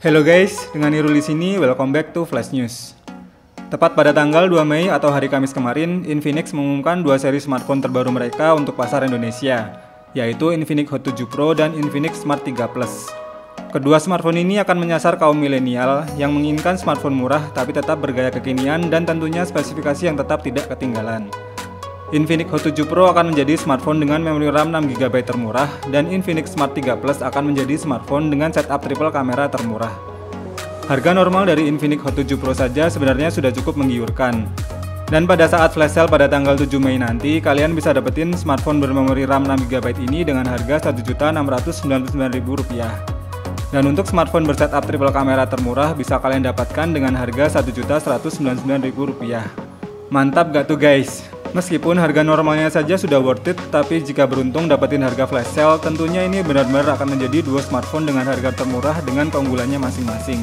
Hello guys, dengan Irul di sini. Welcome back to Flash News. Tepat pada tanggal 2 Mei atau hari Kamis kemarin, Infinix mengumumkan dua seri smartphone terbaru mereka untuk pasar Indonesia, yaitu Infinix Hot 7 Pro dan Infinix Smart 3 Plus. Kedua smartphone ini akan menyasar kaum milenial yang menginginkan smartphone murah tapi tetap bergaya kekinian dan tentunya spesifikasi yang tetap tidak ketinggalan. Infinix Hot 7 Pro akan menjadi smartphone dengan memori RAM 6GB termurah dan Infinix Smart 3 Plus akan menjadi smartphone dengan setup triple kamera termurah. Harga normal dari Infinix Hot 7 Pro saja sebenarnya sudah cukup menggiurkan. Dan pada saat flash sale pada tanggal 7 Mei nanti, kalian bisa dapetin smartphone bermemori RAM 6GB ini dengan harga Rp1.699.000. Dan untuk smartphone bersetup triple kamera termurah bisa kalian dapatkan dengan harga Rp1.199.000. Mantap gak tuh guys? Meskipun harga normalnya saja sudah worth it, tapi jika beruntung dapetin harga flash sale, tentunya ini benar-benar akan menjadi dua smartphone dengan harga termurah dengan keunggulannya masing-masing.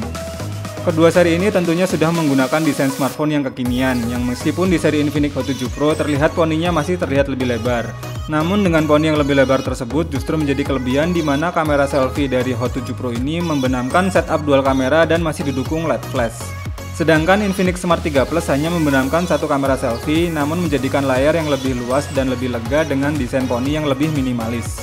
Kedua seri ini tentunya sudah menggunakan desain smartphone yang kekinian, yang meskipun di seri Infinix Hot 7 Pro terlihat poninya masih terlihat lebih lebar. Namun dengan poni yang lebih lebar tersebut justru menjadi kelebihan di mana kamera selfie dari Hot 7 Pro ini membenamkan setup dual kamera dan masih didukung LED flash. Sedangkan Infinix Smart 3 Plus hanya membenamkan satu kamera selfie namun menjadikan layar yang lebih luas dan lebih lega dengan desain poni yang lebih minimalis.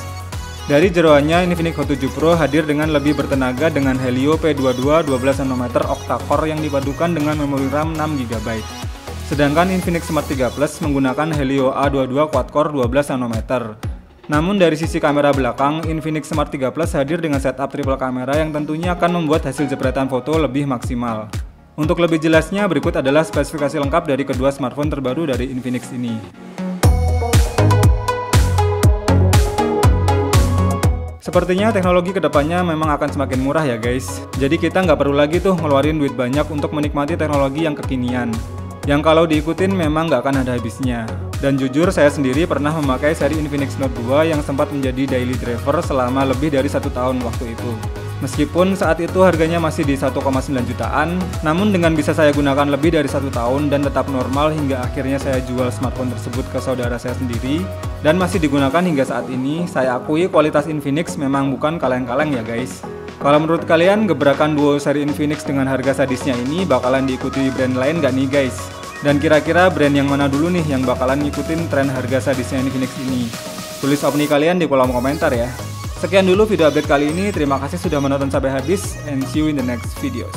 Dari jeroannya, Infinix Hot 7 Pro hadir dengan lebih bertenaga dengan Helio P22 12nm octa-core yang dipadukan dengan memori RAM 6GB. Sedangkan Infinix Smart 3 Plus menggunakan Helio A22 quad-core 12nm. Namun dari sisi kamera belakang, Infinix Smart 3 Plus hadir dengan setup triple kamera yang tentunya akan membuat hasil jepretan foto lebih maksimal. Untuk lebih jelasnya, berikut adalah spesifikasi lengkap dari kedua smartphone terbaru dari Infinix ini. Sepertinya teknologi ke depannya memang akan semakin murah ya guys. Jadi kita nggak perlu lagi tuh ngeluarin duit banyak untuk menikmati teknologi yang kekinian. Yang kalau diikutin memang nggak akan ada habisnya. Dan jujur saya sendiri pernah memakai seri Infinix Note 2 yang sempat menjadi daily driver selama lebih dari satu tahun waktu itu. Meskipun saat itu harganya masih di 1,9 jutaan, namun dengan bisa saya gunakan lebih dari satu tahun dan tetap normal hingga akhirnya saya jual smartphone tersebut ke saudara saya sendiri dan masih digunakan hingga saat ini, saya akui kualitas Infinix memang bukan kaleng-kaleng ya guys. Kalau menurut kalian, gebrakan duo seri Infinix dengan harga sadisnya ini bakalan diikuti brand lain gak nih guys? Dan kira-kira brand yang mana dulu nih yang bakalan ngikutin tren harga sadisnya Infinix ini? Tulis opini kalian di kolom komentar ya. Sekian dulu video update kali ini. Terima kasih sudah menonton sampai habis and see you in the next videos.